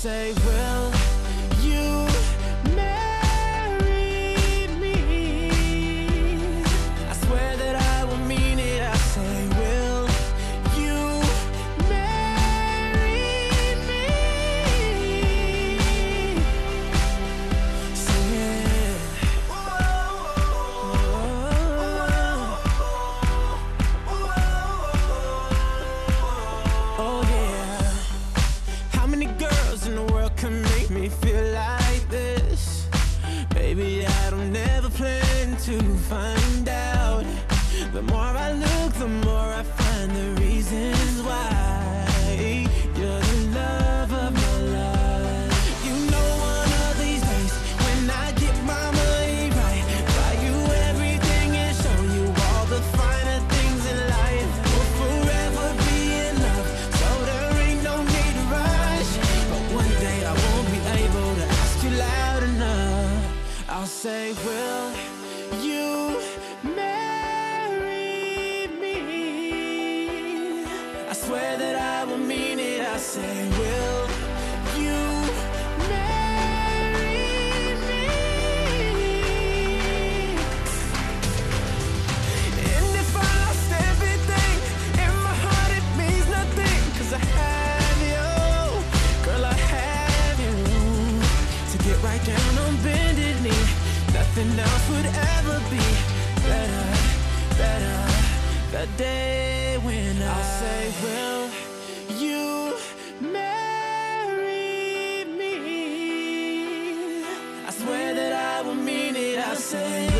say, will you marry me? I swear that I will mean it. I say, will you marry me? Sing it. Oh yeah. How many girls can make me feel like this? Baby, I don't never plan to find out. The more I look, I swear that I will mean it. I say, will you nothing else would ever be better, better. The day when I'll say, Will you marry me? I swear that I will mean it. I say,